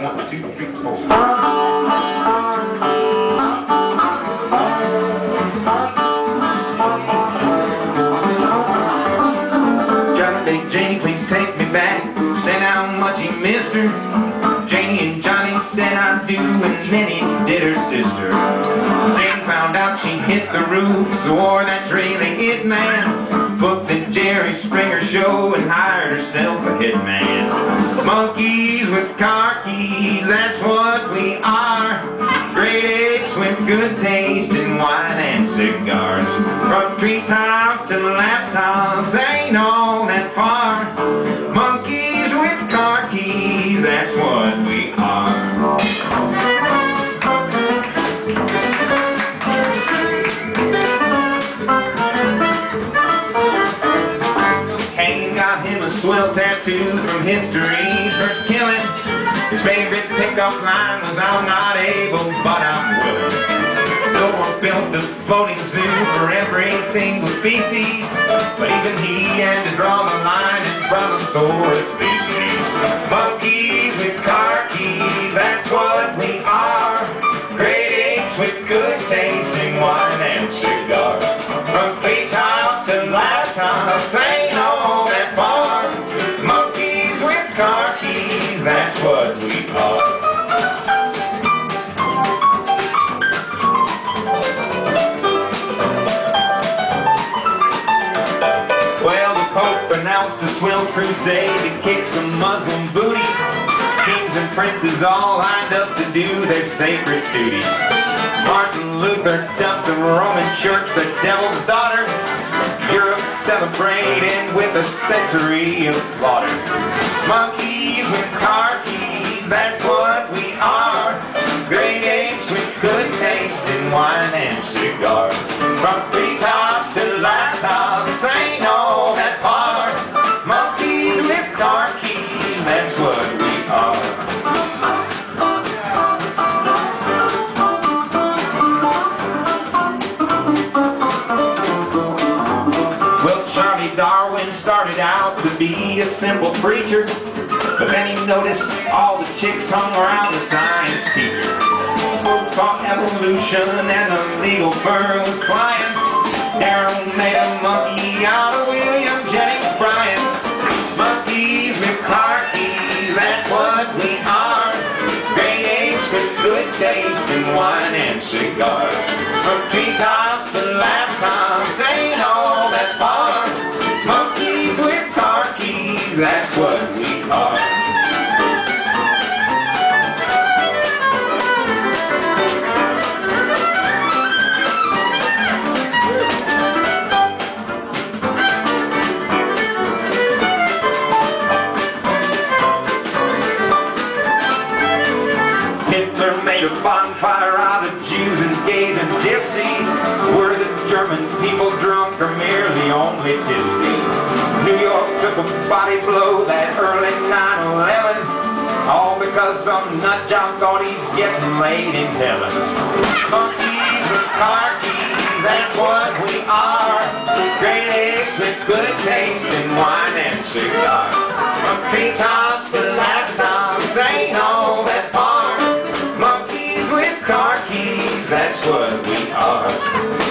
one, two, three, four. Johnny, Janie, please take me back. Said how much he missed her. Janie and Johnny said I do, and then he did her sister. Jane found out she hit the roof, swore that's really it, man. Booked the Jerry Springer show and hired herself a hitman. Monkeys with car keys, that's what we are. Great apes with good taste in wine and cigars. From treetops to laptops, ain't all tattoo from history, first killing. His favorite pickup line was I'm not able, but I'm willing. Noah built a floating zoo for every single species, but even he had to draw the line in brontosaurus species. Monkeys with car keys, that's what we are. Great apes with good taste in wine and cigars. From treetops to laptops, Pope announced a swell crusade to kick some Muslim booty. Kings and princes all lined up to do their sacred duty. Martin Luther dumped the Roman Church the devil's daughter. Europe celebrated with a century of slaughter. Monkeys with car keys, that's what we are. Great apes with good taste in wine and cigars. From Well, Charlie Darwin started out to be a simple preacher, but then he noticed all the chicks hung around the science teacher. Slow saw evolution and the legal fur was flying. Darrow made a monkey out of William Jennings Bryan. Monkeys with car keys, that's what we are. Great apes with good taste in wine and cigars. That's what we are. Hitler made a bonfire out of Jews and gays and gypsies. Were the German people drunk or merely only tipsy? New York took a body blow that early 9-11 All because some nut job thought he's getting laid in heaven. Monkeys and car keys, that's what we are. Great eggs with good taste in wine and cigars. From treetops to laptops, ain't all that far. Monkeys with car keys, that's what we are.